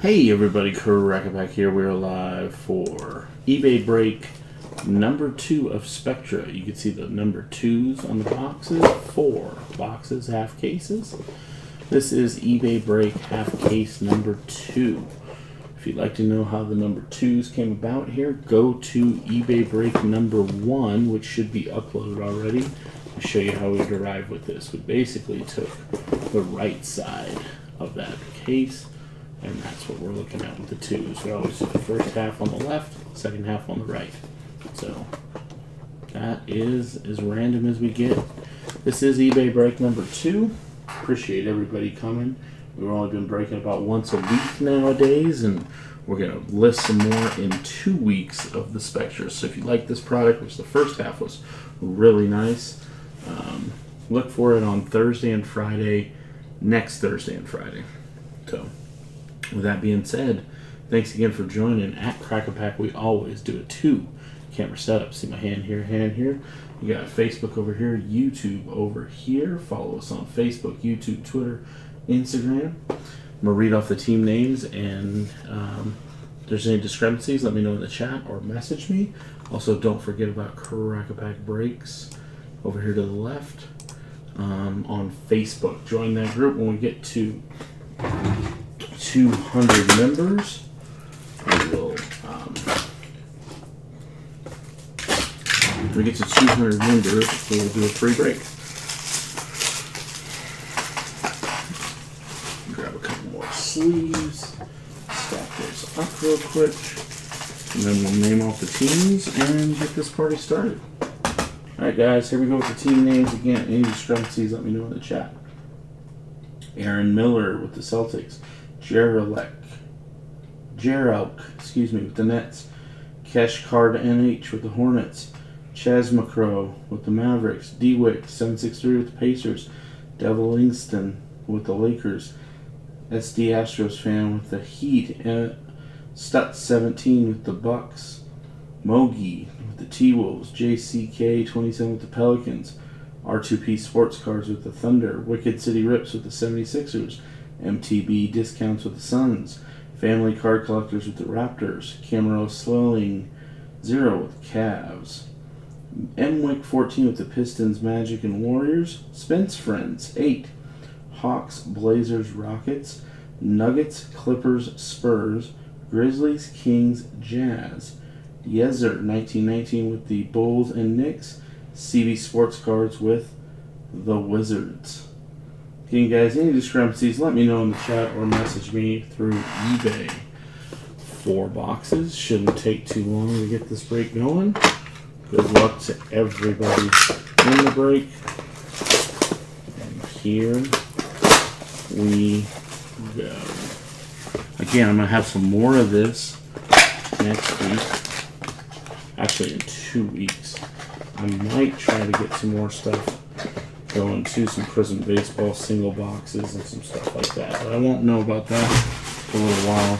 Hey everybody, back here. We're live for eBay break number two of Spectra. You can see the number twos on the boxes. Four boxes, half cases. This is eBay break half case number two. If you'd like to know how the number twos came about here, go to eBay break number one, which should be uploaded already, to show you how we arrived with this. We basically took the right side of that case and that's what we're looking at with the twos. We always the first half on the left, second half on the right. So that is as random as we get. This is eBay break number two. Appreciate everybody coming. We've only been breaking about once a week nowadays, and we're going to list some more in two weeks of the Spectra. So if you like this product, which the first half was really nice, um, look for it on Thursday and Friday, next Thursday and Friday. So with that being said, thanks again for joining. At Krackapack, we always do a two camera setup. See my hand here, hand here. You got Facebook over here, YouTube over here. Follow us on Facebook, YouTube, Twitter, Instagram. I'm gonna read off the team names, and um, if there's any discrepancies, let me know in the chat or message me. Also, don't forget about Krackapack breaks over here to the left um, on Facebook. Join that group when we get to 200 members. We will, um, if we get to 200 members, we will do a free break. Grab a couple more sleeves, stack this up real quick, and then we'll name off the teams and get this party started. Alright guys, here we go with the team names again. Any discrepancies, let me know in the chat. Aaron Miller with the Celtics. Jerelek, Jerelk, excuse me, with the Nets. Kesh Card NH with the Hornets. Chaz McCrow with the Mavericks. Dewick, 763 with the Pacers. Devil Lingston with the Lakers. SD Astros fan with the Heat. Uh, Stutz 17 with the Bucks. Mogi with the T Wolves. JCK 27 with the Pelicans. R2P Sports Cards with the Thunder. Wicked City Rips with the 76ers. MTB Discounts with the Suns. Family Card Collectors with the Raptors. Camaro Slowing Zero with the Cavs. M 14 with the Pistons, Magic, and Warriors. Spence Friends 8. Hawks, Blazers, Rockets. Nuggets, Clippers, Spurs. Grizzlies, Kings, Jazz. Yezer 1919 with the Bulls and Knicks. CB Sports Cards with the Wizards. Again, guys, any discrepancies, let me know in the chat or message me through eBay. Four boxes. Shouldn't take too long to get this break going. Good luck to everybody in the break. And here we go. Again, I'm going to have some more of this next week. Actually, in two weeks. I might try to get some more stuff going to some Prizm baseball single boxes and some stuff like that. But I won't know about that for a little while.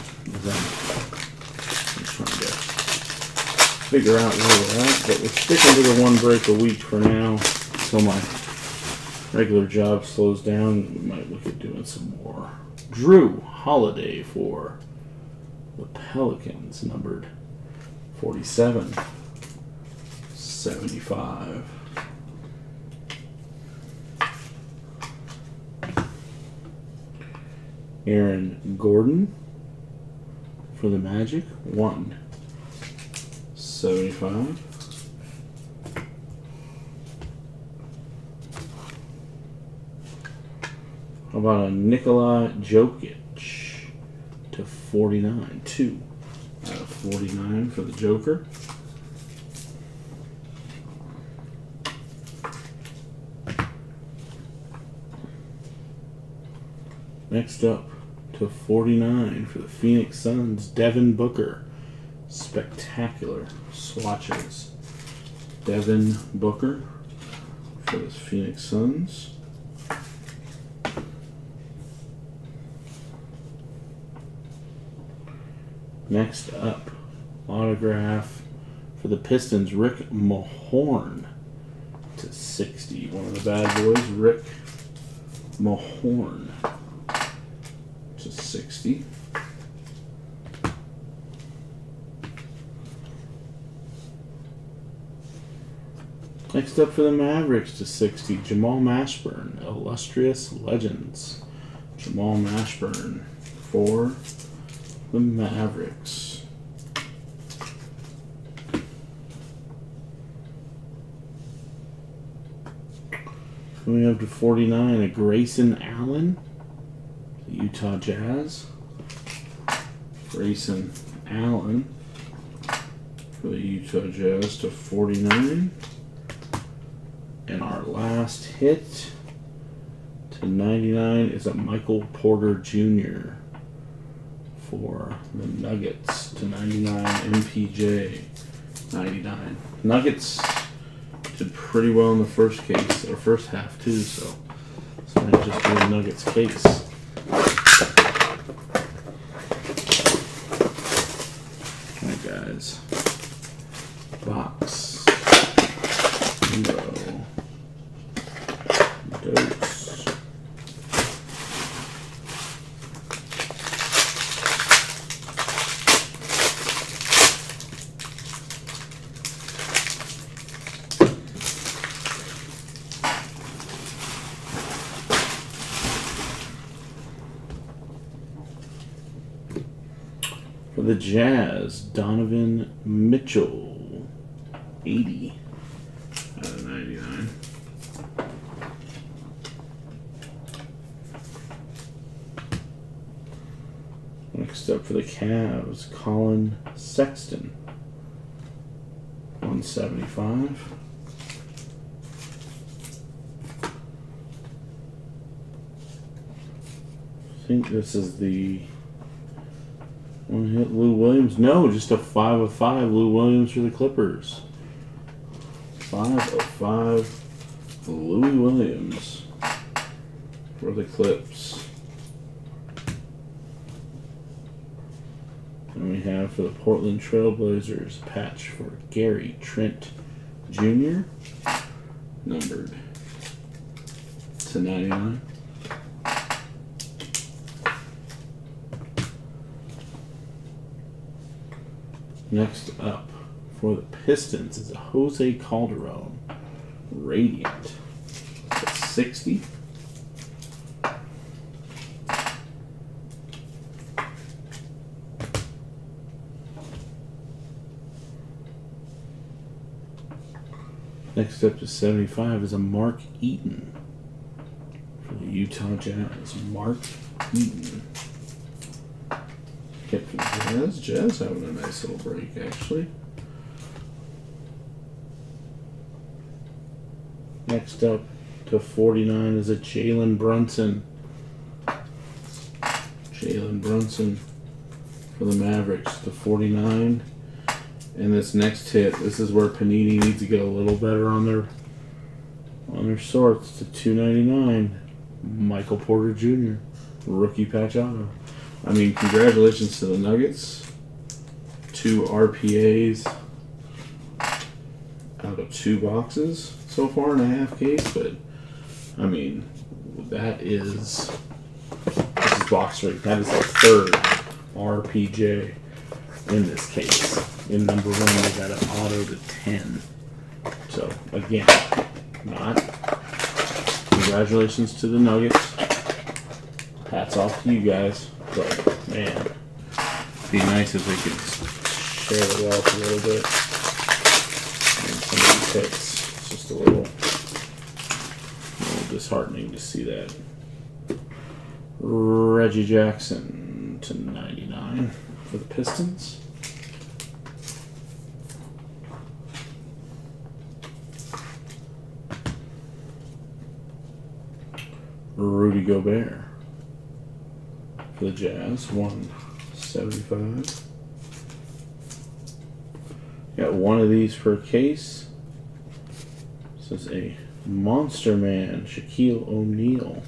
I'm trying to figure out where we're at. But we're sticking to the one break a week for now until my regular job slows down. We might look at doing some more. Jrue Holiday for the Pelicans, numbered 47. 75. Aaron Gordon for the Magic, 1. 75. How about a Nikola Jokic to 49? 2 out of 49 for the Joker. Next up to 49 for the Phoenix Suns, Devin Booker. Spectacular swatches. Devin Booker for the Phoenix Suns. Next up, autograph for the Pistons, Rick Mahorn to 60. One of the bad boys, Rick Mahorn to 60. Up for the Mavericks to 60, Jamal Mashburn, Illustrious Legends. Jamal Mashburn for the Mavericks. Coming up to 49, a Grayson Allen, Utah Jazz. Grayson Allen for the Utah Jazz to 49. And our last hit to 99 is a Michael Porter Jr. for the Nuggets to 99 MPJ 99. Nuggets did pretty well in the first case, or first half too, so just be a Nuggets case. Alright guys. Box. Zero. Dose. For the Jazz, Donovan Mitchell. 80 out of 99. Next up for the Cavs, Collin Sexton. 175. I think this is the one hit Lou Williams. No, just a five of five. Lou Williams for the Clippers. Five of five. Louis Williams for the Clips. And we have for the Portland Trailblazers patch for Gary Trent Jr. Numbered to 99. Next up for the Pistons is a Jose Calderon Radiant. It's a 60. Next up to 75 is a Mark Eaton for the Utah Jazz. Mark Eaton. Kept for Jazz. Jazz having a nice little break, actually. Next up to 49 is a Jalen Brunson. Jalen Brunson for the Mavericks to 49. And this next hit, this is where Panini needs to get a little better on their on their sorts to 299. Michael Porter Jr. Rookie patch auto. I mean, congratulations to the Nuggets. Two RPAs out of two boxes so far in a half case, but I mean, that is this is box rate. That is the third RPJ in this case. In number one, we got an auto to ten. So again, not congratulations to the Nuggets. Hats off to you guys. But man, be nice if we could share the wealth a little bit. And some of it's just a little, a little disheartening to see that. Reggie Jackson to 99 for the Pistons. Rudy Gobert the Jazz, 175. Got one of these per case. This is a Monster Man, Shaquille O'Neal.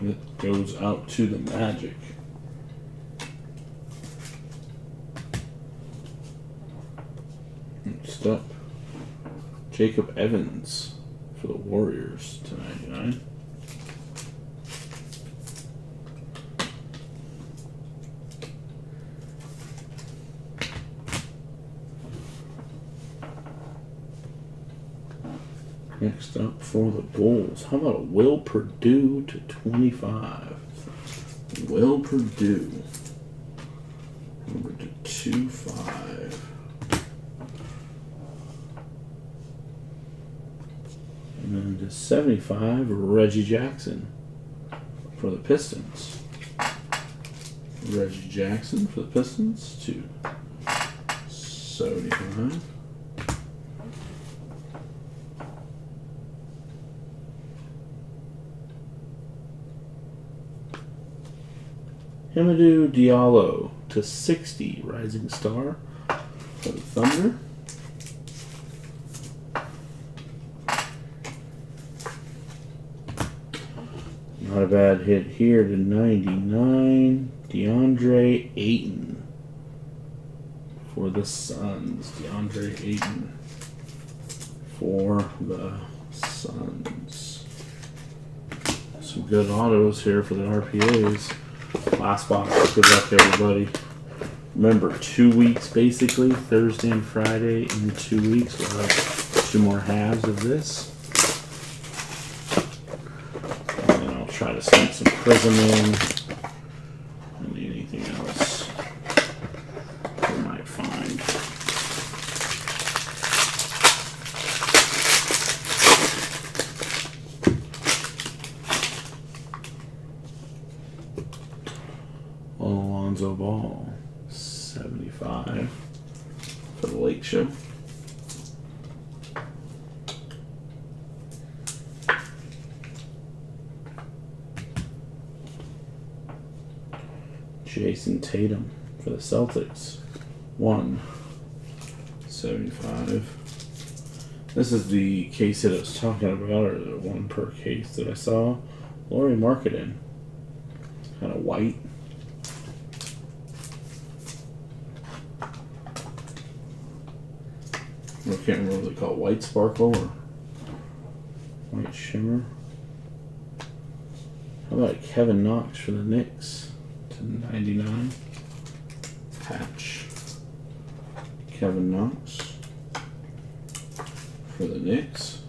It goes out to the Magic. Next up, Jacob Evans for the Warriors to 99. Next up for the Bulls, how about a Will Perdue to 25? Will Perdue, number to 2 5. And to 75, Reggie Jackson for the Pistons. Reggie Jackson for the Pistons to 75. Hamidou Diallo to 60, Rising Star for the Thunder. Not a bad hit here to 99, DeAndre Ayton for the Suns. DeAndre Ayton for the Suns. Some good autos here for the RPAs. Last box. Good luck, everybody. Remember, two weeks basically, Thursday and Friday. In two weeks, we'll have two more halves of this. And then I'll try to sneak some Prizm in. And anything else we might find. Alonzo Ball, 75 for the Lake Show. Jayson Tatum for the Celtics, 175. This is the case that I was talking about, or the one per case that I saw. Lauri Markkanen, kind of white. I can't remember what they call it, white sparkle or white shimmer. How about Kevin Knox for the Knicks 99? Patch. Kevin Knox for the Knicks.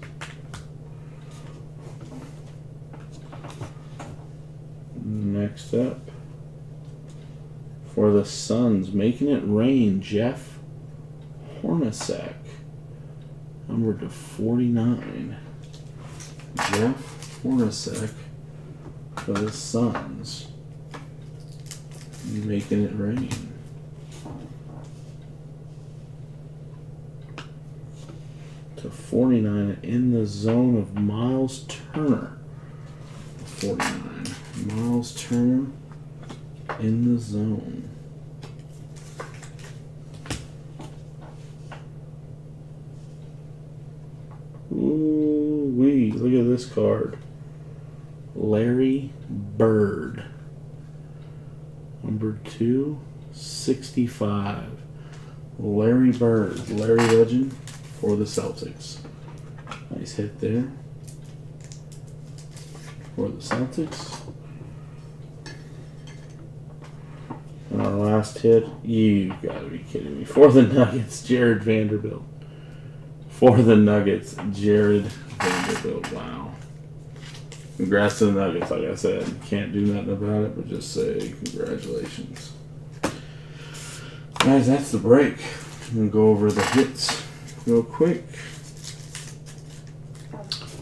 Next up, for the Suns, making it rain, Jeff Hornacek, number to 49. Jeff Hornacek for the Suns, making it rain. To 49 in the zone of Miles Turner. 49. Miles Turner in the zone. Ooh wee, look at this card. Larry Bird. Number two, 65. Larry Bird, Larry Legend for the Celtics. Nice hit there for the Celtics. And our last hit, you gotta be kidding me. For the Nuggets, Jarred Vanderbilt. For the Nuggets, Jarred Vanderbilt. Wow. Congrats to the Nuggets, like I said. Can't do nothing about it, but just say congratulations. Guys, that's the break. I'm go over the hits real quick.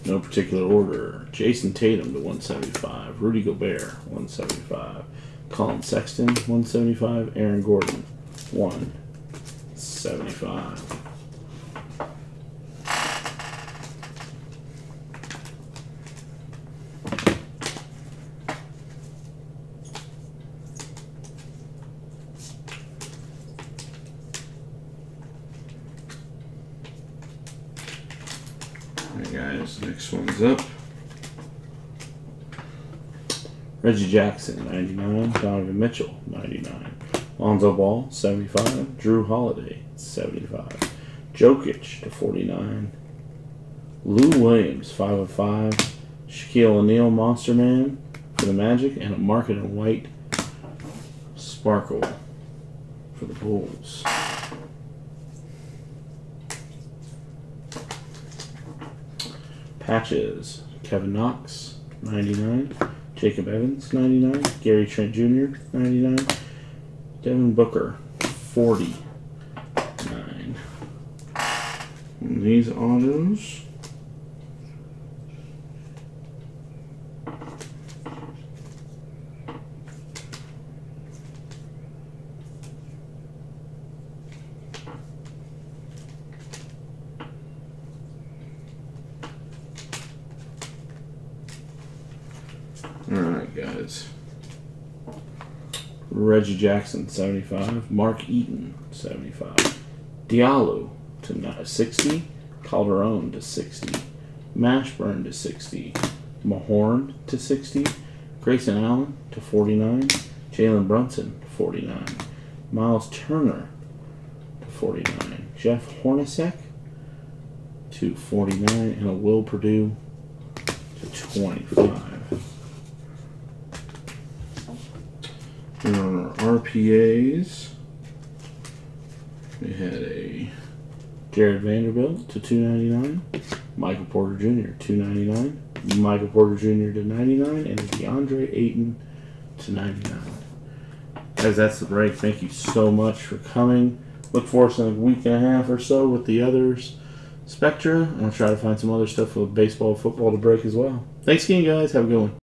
No particular order. Jayson Tatum to 175. Rudy Gobert, 175. Collin Sexton, 175. Aaron Gordon, 175. Alright, guys, next one's up. Reggie Jackson, 99. Donovan Mitchell, 99. Lonzo Ball, 75. Jrue Holiday, 75. Jokic to 49. Lou Williams, 5 of 5. Shaquille O'Neal, Monster Man for the Magic. And a Markkanen white sparkle for the Bulls. Patches. Kevin Knox, 99. Jacob Evans, 99. Gary Trent Jr., 99. Devin Booker, 49. And these autos. Alright, guys. Reggie Jackson, 75. Mark Eaton, 75. Diallo to 60. Calderon to 60. Mashburn to 60. Mahorn to 60. Grayson Allen to 49. Jalen Brunson to 49. Miles Turner to 49. Jeff Hornacek to 49. And a Will Perdue to 25. And RPAs, we had a Jarred Vanderbilt to 299, Michael Porter Jr. 299, Michael Porter Jr. to 99, and DeAndre Ayton to 99. Guys, that's the break. Thank you so much for coming. Look forward to a week and a half or so with the others. Spectra. To try to find some other stuff with baseball, football to break as well. Thanks again, guys. Have a good one.